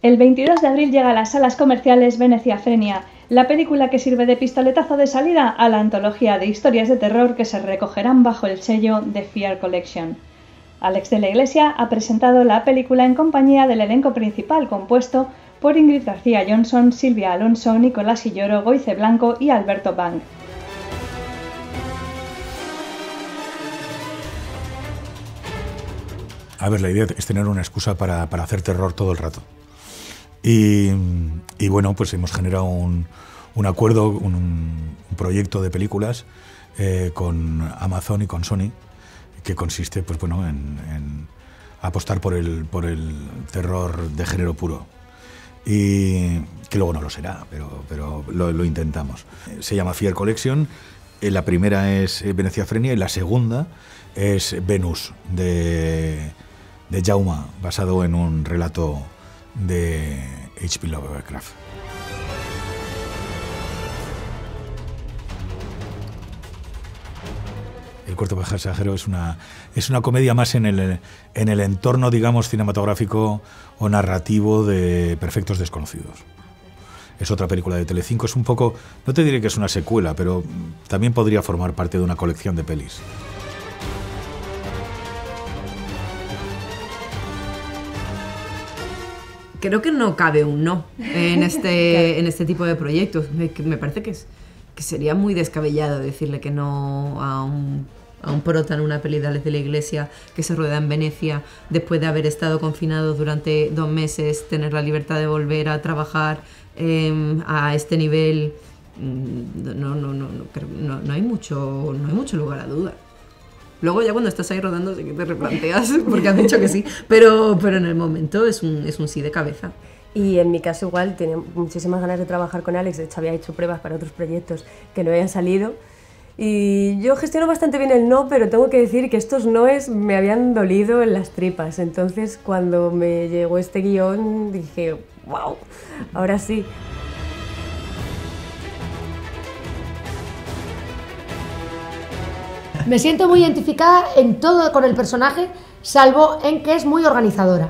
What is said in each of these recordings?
El 22 de abril llega a las salas comerciales Venecia Frenia, la película que sirve de pistoletazo de salida a la antología de historias de terror que se recogerán bajo el sello de Fear Collection. Alex de la Iglesia ha presentado la película en compañía del elenco principal compuesto por Ingrid García Johnson, Silvia Alonso, Nicolás Illoro, Goice Blanco y Alberto Bang. A ver, la idea es tener una excusa para, hacer terror todo el rato. Y, bueno, pues hemos generado un, acuerdo, un, proyecto de películas eh, con Amazon y con Sony, que consiste pues, bueno, en, apostar por el, por el terror de género puro. Y que luego no lo será, pero, pero lo, intentamos. Se llama Fear Collection. Eh, la primera es Venecia Frenia y la segunda es Venus de de Jauma, basado en un relato de H.P. Lovecraft. El cuarto pasajero es una, es una comedia más en el, en el entorno, digamos, cinematográfico o narrativo de Perfectos Desconocidos. Es otra película de Telecinco, es un poco, no te diré que es una secuela, pero también podría formar parte de una colección de pelis. Creo que no cabe un no en este, en este tipo de proyectos. Me, me parece que, es, que sería muy descabellado decirle que no a un, a un prota en una peli de de la Iglesia que se rueda en Venecia después de haber estado confinado durante dos meses, tener la libertad de volver a trabajar em, a este nivel. Mm, no, no, no, no, no, hay mucho, no hay mucho lugar a duda. Luego ya cuando estás ahí rodando que te replanteas porque has dicho que sí, pero, pero en el momento es un, es un sí de cabeza. Y en mi caso igual, tenía muchísimas ganas de trabajar con Alex, de hecho había hecho pruebas para otros proyectos que no habían salido. Y yo gestiono bastante bien el no, pero tengo que decir que estos noes me habían dolido en las tripas. Entonces cuando me llegó este guion dije, wow, ahora sí. Me siento muy identificada en todo con el personaje, salvo en que es muy organizadora.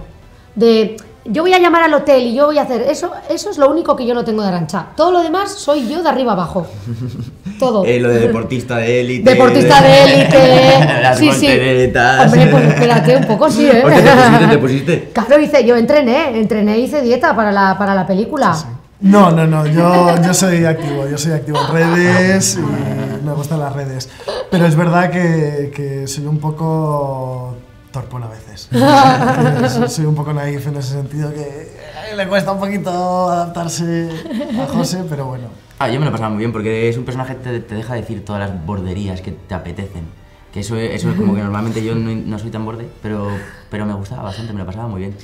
De yo voy a llamar al hotel y yo voy a hacer eso, eso es lo único que yo no tengo de arancha. Todo lo demás soy yo de arriba abajo. Todo. Eh, lo de deportista de élite. Deportista de élite. Las sí, sí. Hombre, pues espérate un poco, sí, ¿eh? ¿Te pusiste, te pusiste? Claro, hice, yo entrené, entrené, hice dieta para la, para la película. No, no, no, yo, yo soy activo, yo soy activo en redes y me gustan las redes. Pero es verdad que, que soy un poco torpón a veces. soy un poco naif en ese sentido que le cuesta un poquito adaptarse a José, pero bueno. Ah, yo me lo pasaba muy bien porque es un personaje que te, deja decir todas las borderías que te apetecen. Que eso, eso es como que normalmente yo no, no soy tan borde, pero, pero me gustaba bastante, me lo pasaba muy bien.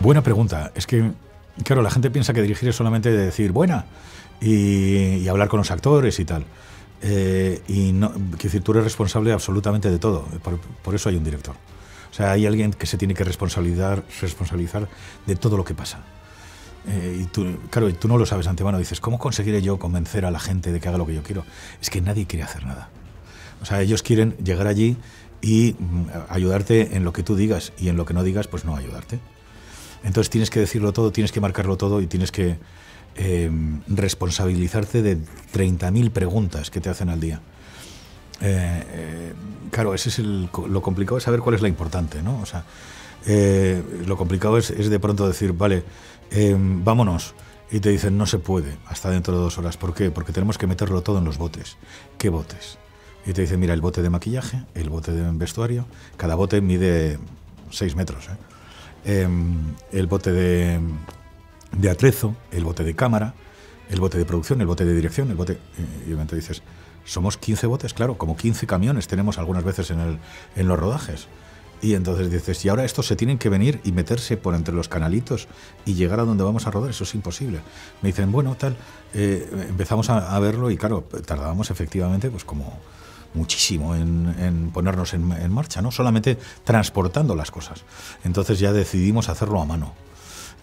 Buena pregunta. Es que, claro, la gente piensa que dirigir es solamente decir buena y, hablar con los actores y tal. Eh, y no, decir, tú eres responsable absolutamente de todo. Por, eso hay un director. O sea, hay alguien que se tiene que responsabilizar, responsabilizar de todo lo que pasa. Eh, y tú, claro, tú no lo sabes antemano. Dices, ¿cómo conseguiré yo convencer a la gente de que haga lo que yo quiero? Es que nadie quiere hacer nada. O sea, ellos quieren llegar allí y mm, ayudarte en lo que tú digas y en lo que no digas, pues no ayudarte. Entonces tienes que decirlo todo, tienes que marcarlo todo y tienes que eh, responsabilizarte de 30.000 preguntas que te hacen al día. Eh, eh, claro, ese es lo complicado, es saber cuál es la importante, ¿no? O sea, lo complicado es, de pronto decir, vale, vámonos. Y te dicen, no se puede, hasta dentro de dos horas. ¿Por qué? Porque tenemos que meterlo todo en los botes. ¿Qué botes? Y te dicen, mira, el bote de maquillaje, el bote de vestuario, cada bote mide 6 metros. ¿eh? Em, el bote de, de, atrezo, el bote de cámara, el bote de producción, el bote de dirección, el bote... Y obviamente dices, somos 15 botes, claro, como 15 camiones tenemos algunas veces en, el, en los rodajes. Y entonces dices, y ahora estos se tienen que venir y meterse por entre los canalitos y llegar a donde vamos a rodar, eso es imposible. Me dicen, bueno, tal, eh, empezamos a, a, verlo y claro, tardábamos efectivamente pues como muchísimo en, ponernos en, marcha, ¿no? Solamente transportando las cosas. Entonces ya decidimos hacerlo a mano.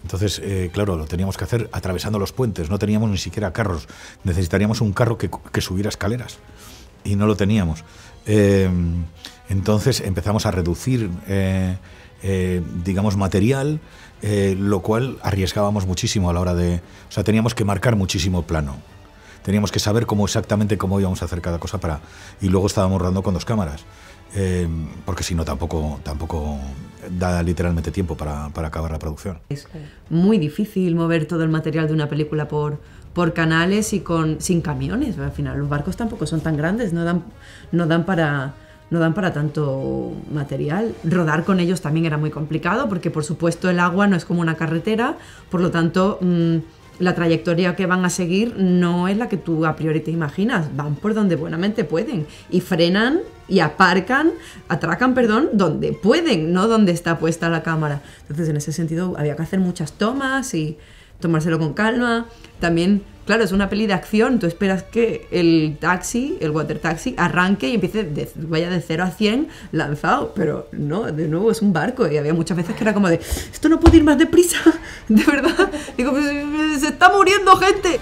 Entonces, eh, claro, lo teníamos que hacer atravesando los puentes, no teníamos ni siquiera carros, necesitaríamos un carro que, subiera escaleras y no lo teníamos. Eh, Entonces empezamos a reducir, eh, eh, digamos, material, lo cual arriesgábamos muchísimo a la hora de... O sea, teníamos que marcar muchísimo plano. Teníamos que saber cómo exactamente cómo íbamos a hacer cada cosa para... Y luego estábamos rodando con dos cámaras. eh, porque si no tampoco, tampoco da literalmente tiempo para, para acabar la producción. Es muy difícil mover todo el material de una película por, por canales y con sin camiones. Al final los barcos tampoco son tan grandes, no dan, no dan para no dan para tanto material. Rodar con ellos también era muy complicado porque por supuesto el agua no es como una carretera, por lo tanto mm, la trayectoria que van a seguir no es la que tú a priori te imaginas, van por donde buenamente pueden y frenan y aparcan, atracan, perdón, donde pueden, no donde está puesta la cámara. Entonces en ese sentido había que hacer muchas tomas y tomárselo con calma. También, claro, es una peli de acción, tú esperas que el taxi, el water taxi, arranque y empiece, de- vaya de 0 a 100 lanzado, pero no, de nuevo es un barco y había muchas veces que era como de, esto no puede ir más deprisa, de verdad. Digo, "Pues, eh, se está muriendo gente.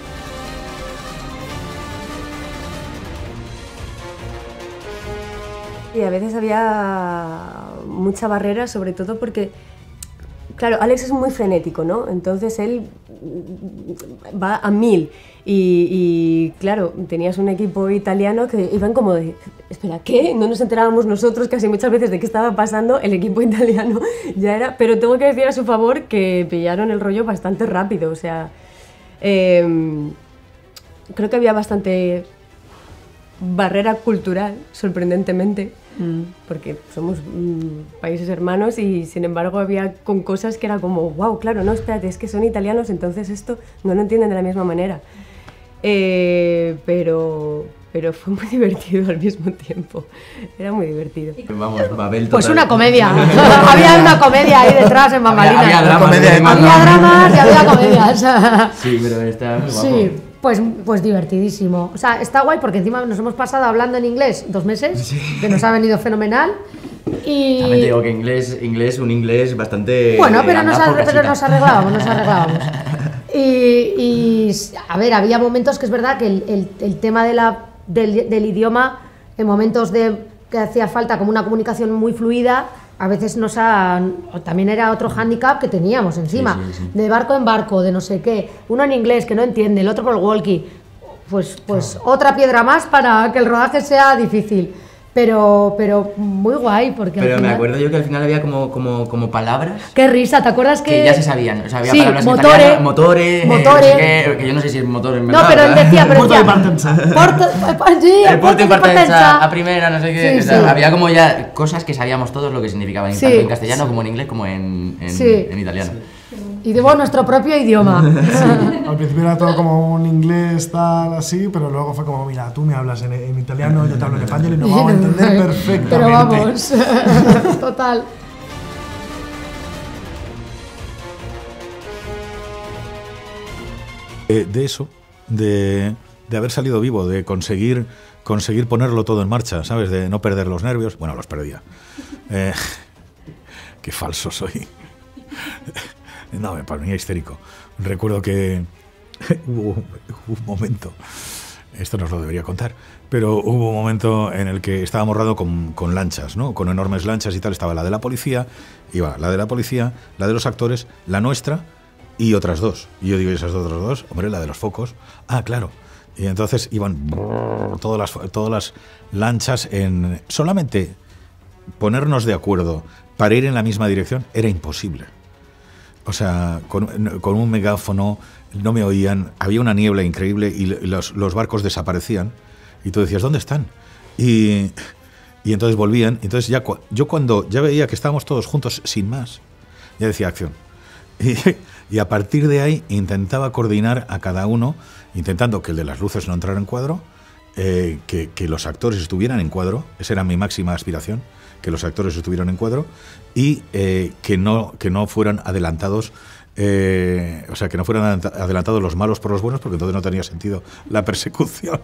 Y a veces había mucha barrera, sobre todo porque, claro, Alex es muy frenético, ¿no? Entonces él va a mil. Y, y, claro, tenías un equipo italiano que iban como de, espera, ¿qué? No nos enterábamos nosotros casi muchas veces de qué estaba pasando, el equipo italiano ya era, pero tengo que decir a su favor que pillaron el rollo bastante rápido, o sea, em, creo que había bastante barrera cultural, sorprendentemente, porque somos mm, países hermanos y sin embargo había con cosas que era como, wow, claro, no, espérate, es que son italianos, entonces esto no lo entienden de la misma manera. Eh, pero, pero fue muy divertido al mismo tiempo, era muy divertido. Vamos, Babel Pues total. una comedia. había una comedia ahí detrás en Había, bambalinas. había dramas, Comedia de además, Había dramas y había comedias. Sí, pero está muy guapo. Sí, pues, pues divertidísimo. O sea, está guay porque encima nos hemos pasado hablando en inglés dos meses, que nos ha venido fenomenal. Y También te digo que inglés, inglés, un inglés bastante. bueno, pero, nos, pero nos arreglábamos, nos arreglábamos. Y, y, a ver, había momentos que es verdad que el, el- el tema de la, del, del idioma, en momentos de que hacía falta como una comunicación muy fluida, a veces nos ha, también era otro hándicap que teníamos encima, sí, sí. de barco en barco, de no sé qué, uno en inglés que no entiende, el otro por el walkie, pues, pues otra piedra más para que el rodaje sea difícil. Pero, pero muy guay, porque al Pero me acuerdo yo que al final había como, como, como palabras Qué risa, ¿te acuerdas que...? que ya se sabían. O sea, había Sí, palabras en motore, italiano, motore, eh, no sé que yo no sé si es motor en No, verdad. pero él decía, pero decía... de partenza. Porto- eh, sí, El punto de partenza. partenza a primera, no sé qué. Sí, o sea, sí. Había como ya cosas que sabíamos todos lo que significaban, Sí. tanto en castellano como en inglés como en, en, Sí. en italiano. Y digo nuestro propio idioma. Al principio era todo como un inglés tal así, pero luego fue como, mira, tú me hablas en, en italiano, yo te hablo en español y nos vamos a entender perfectamente. Pero vamos, total. Eh, de eso, de, de haber salido vivo, de conseguir, conseguir ponerlo todo en marcha, ¿sabes? De no perder los nervios. Bueno, los perdía. Eh, qué falso soy. No, me ponía histérico. Recuerdo que hubo, un momento, esto no os lo debería contar, pero hubo un momento en el que estábamos rodando con, con lanchas, ¿no? Con enormes lanchas y tal. Estaba la de la policía, iba la de la policía, la de los actores, la nuestra y otras dos. Y yo digo, ¿y esas otras dos? Hombre, la de los focos. Ah, claro. Y entonces iban brrr, todas las, todas las lanchas en... Solamente ponernos de acuerdo para ir en la misma dirección era imposible. O sea, con, un megáfono no me oían, había una niebla increíble y los, barcos desaparecían. Y tú decías, ¿dónde están? Y, entonces volvían. Entonces ya, yo cuando ya veía que estábamos todos juntos sin más, ya decía acción. Y, y a partir de ahí intentaba coordinar a cada uno, intentando que el de las luces no entrara en cuadro, eh, que, que los actores estuvieran en cuadro, esa era mi máxima aspiración, que los actores estuvieran en cuadro y eh, que, no, que no fueran adelantados, eh, o sea, que no fueran adelanta- adelantados los malos por los buenos, porque entonces no tenía sentido la persecución.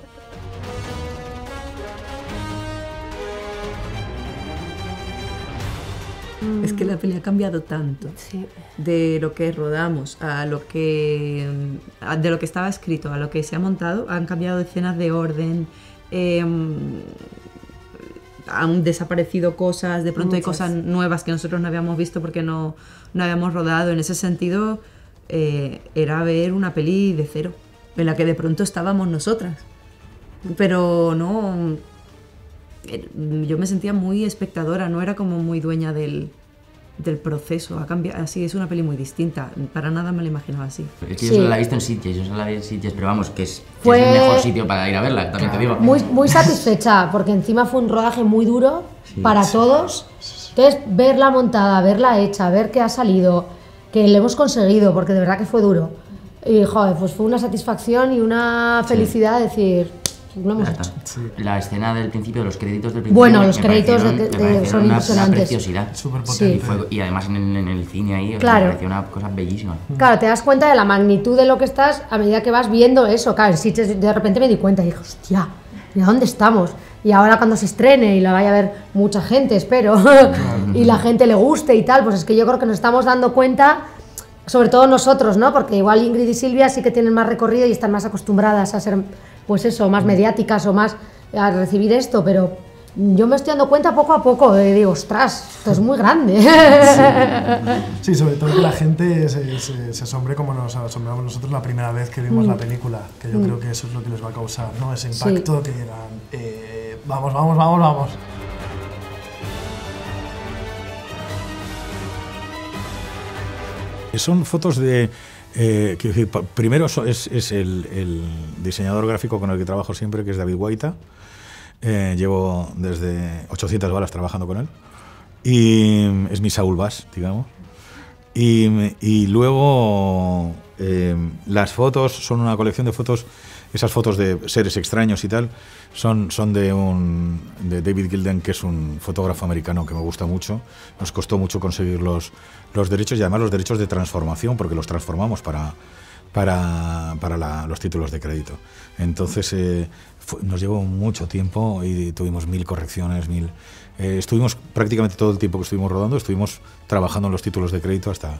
Es que la peli ha cambiado tanto. Sí. de lo que rodamos a lo que mm, a- de lo que estaba escrito a lo que se ha montado han cambiado escenas de orden em, han desaparecido cosas, de pronto hay cosas nuevas que nosotros no habíamos visto porque no, no habíamos rodado. En ese sentido, eh, era ver una peli de cero, en la que de pronto estábamos nosotras. Pero no. eh, Yo me sentía muy espectadora, no era como muy dueña del, del proceso. Ha cambiado, así es una peli muy distinta. Para nada me la imaginaba así. Es que Sí. yo solo la he visto en Sitges, yo solo la vi en Sitges, pero vamos, que es, que Fue- es el mejor sitio para ir a verla, también te digo. Muy, muy satisfecha, porque encima fue un rodaje muy duro Sí. para todos. Entonces, verla montada, verla hecha, ver que ha salido, que le hemos conseguido, porque de verdad que fue duro. Y, joder, pues fue una satisfacción y una felicidad decir, lo hemos hecho. La escena del principio, los créditos del principio. Bueno, los créditos de- de- son una, una impresionantes. preciosidad. Súper Y, fue- y además en el, en el cine ahí, o sea, Claro. me pareció una cosa bellísima. Claro, te das cuenta de la magnitud de lo que estás a medida que vas viendo eso. Claro, en Sitges de repente me di cuenta y dije, hostia, ¿y a dónde estamos? Y ahora cuando se estrene y la vaya a ver mucha gente, espero, y la gente le guste y tal, pues es que yo creo que nos estamos dando cuenta, sobre todo nosotros, ¿no? Porque igual Ingrid y Silvia sí que tienen más recorrido y están más acostumbradas a ser, pues eso, más mediáticas o más a recibir esto, pero yo me estoy dando cuenta poco a poco, y digo, ostras, esto es muy grande. Sí, sobre todo que la gente se, se, se asombre como nos asombramos nosotros la primera vez que vimos la Mm. película, que yo creo que eso es lo que les va a causar, ¿no? Ese impacto que dirán, eh, vamos, vamos, vamos, vamos. Son fotos de... eh, primero es, el diseñador gráfico con el que trabajo siempre, que es David Guaita. Eh, llevo desde 800 balas trabajando con él. Y es mi Saúl Bass, digamos. Y, y luego eh, las fotos son una colección de fotos, esas fotos de seres extraños y tal, son, son de, un, de David Gilden, que es un fotógrafo americano que me gusta mucho. Nos costó mucho conseguir los, los derechos y además los derechos de transformación, porque los transformamos para, para, para los títulos de crédito. Entonces eh, nos llevó mucho tiempo y tuvimos mil correcciones, mil... eh, estuvimos prácticamente todo el tiempo que estuvimos rodando, estuvimos trabajando en los títulos de crédito hasta...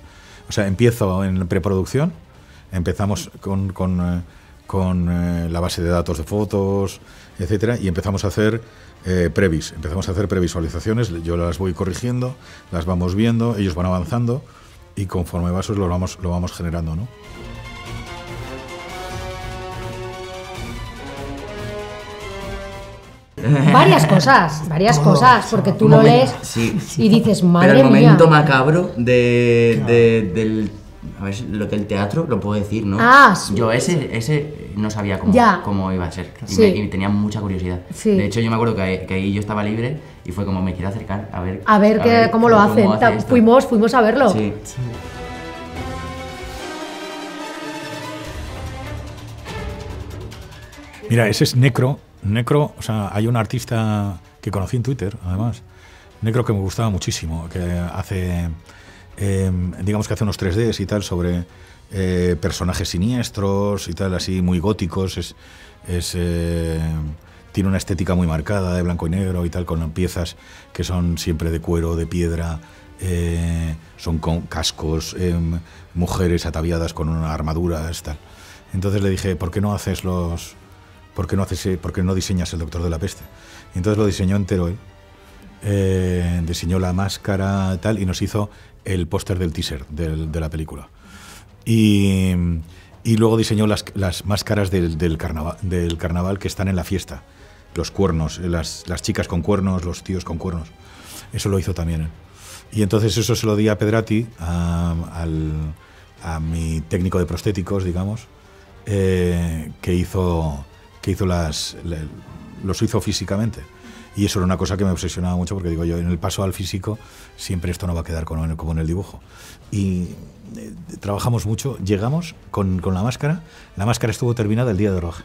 O sea, empiezo en preproducción, empezamos con, con, eh, con, eh, la base de datos de fotos, etcétera, y empezamos a hacer eh, previs, empezamos a hacer previsualizaciones, yo las voy corrigiendo, las vamos viendo, ellos van avanzando y conforme va eso lo vamos, lo vamos generando, ¿no? varias cosas, varias Todo. cosas, porque tú lo momento- lees sí. y dices, Pero madre el momento mía. macabro de, de- del. A ver, lo del teatro lo puedo decir, ¿no? Ah, sí. Yo ese, ese no sabía cómo, Ya. cómo iba a ser. Y, Sí. me- y tenía mucha curiosidad. Sí. De hecho, yo me acuerdo que, ahí- que ahí yo estaba libre y fue como me quiero acercar a ver. A ver, qué, cómo lo hacen. hace fuimos, fuimos a verlo. Sí. Mira, ese es Necro. Necro, o sea, hay un artista que conocí en Twitter, además. Necro que me gustaba muchísimo, que hace, eh, digamos que hace unos 3Ds y tal sobre eh, personajes siniestros y tal, así muy góticos. Es, eh, tiene una estética muy marcada de blanco y negro y tal, con piezas que son siempre de cuero, de piedra, eh, son con cascos, em, mujeres ataviadas con una armaduras, tal. Entonces le dije, ¿por qué no haces los, ¿por qué no, haces, por qué no diseñas el Doctor de la Peste? Entonces lo diseñó entero él. Diseñó la máscara tal y nos hizo el póster del teaser del- de la película. Y, y luego diseñó las, las máscaras del, del, carnaval, del carnaval que están en la fiesta. Los cuernos, eh, las, las chicas con cuernos, los tíos con cuernos. Eso lo hizo también él. Y entonces eso se lo di a Pedrati, a, al- a mi técnico de prostéticos, digamos, eh, que hizo, que hizo las, le- los hizo físicamente. Y eso era una cosa que me obsesionaba mucho porque digo yo, en el paso al físico siempre esto no va a quedar como en, el dibujo. Y eh, trabajamos mucho, llegamos con, con la máscara, la máscara estuvo terminada el día de rodaje.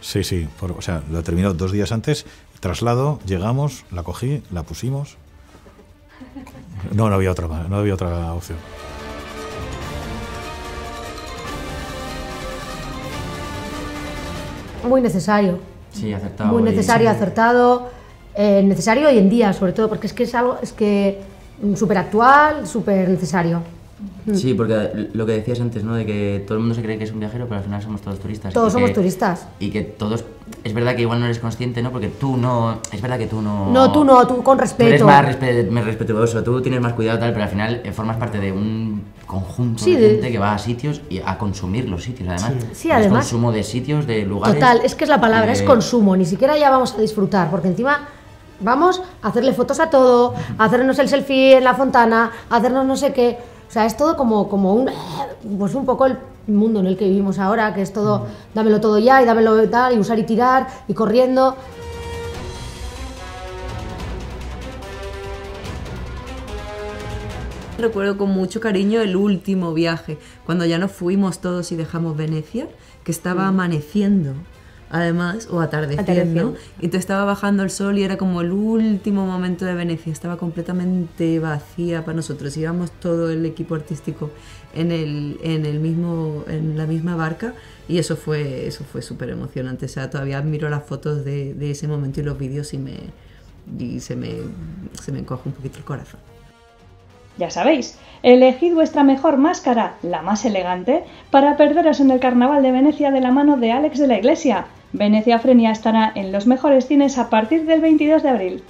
Sí, sí, por- o sea, lo terminó dos días antes, traslado, llegamos, la cogí, la pusimos. No, no había otra, no había otra opción. Muy necesario. Sí, acertado. Muy y- necesario, acertado. eh, necesario hoy en día, sobre todo, porque es que es algo es que mm, súper actual, súper necesario. Sí, porque lo que decías antes, ¿no? De que todo el mundo se cree que es un viajero, pero al final somos todos turistas. Todos Y somos que- turistas. Y que todos... Es verdad que igual no eres consciente, ¿no? Porque tú no... Es verdad que tú no... No, tú no, tú con Tú eres respeto. más, respe- más respetuoso, tú tienes más cuidado tal, pero al final eh, formas parte de un conjunto Sí, de de- gente que va a sitios y a consumir los sitios, además. Sí, Es además- consumo de sitios, de lugares. Total, es que es la palabra, es consumo, ni siquiera ya vamos a disfrutar, porque encima vamos a hacerle fotos a todo, a hacernos el selfie en la fontana, a hacernos no sé qué. O sea, es todo como, como un. Pues un poco el mundo en el que vivimos ahora, que es todo, dámelo todo ya y dámelo tal, y usar y tirar, y corriendo. Recuerdo con mucho cariño el último viaje, cuando ya nos fuimos todos y dejamos Venecia, que estaba amaneciendo, además, o atardeciendo, Atardeciendo. y te estaba bajando el sol y era como el último momento de Venecia, estaba completamente vacía para nosotros, íbamos todo el equipo artístico en, el, en, el mismo, en la misma barca y eso fue eso fue súper emocionante, o sea, todavía miro las fotos de, de ese momento y los vídeos y, me, y se, me, se me encoge un poquito el corazón. Ya sabéis, elegid vuestra mejor máscara, la más elegante, para perderos en el Carnaval de Venecia de la mano de Alex de la Iglesia. Venecia Frenia estará en los mejores cines a partir del 22 de abril.